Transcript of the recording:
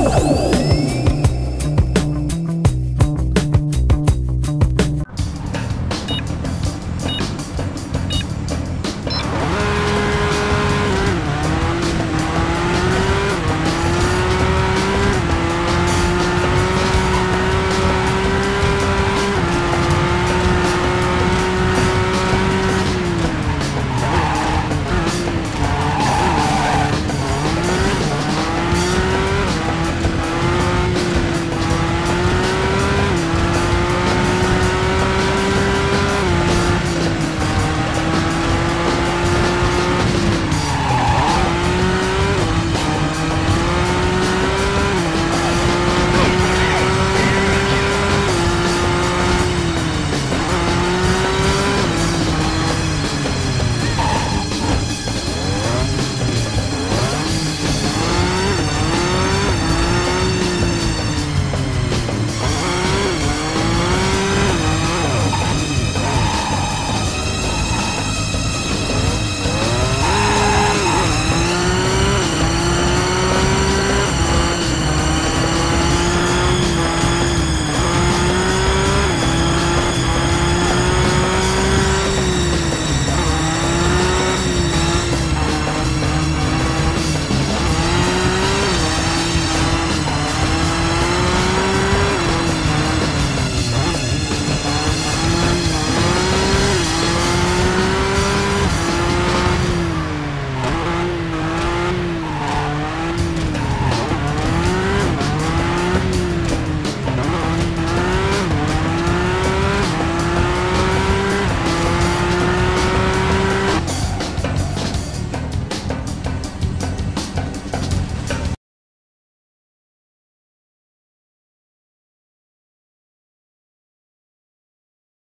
Oh!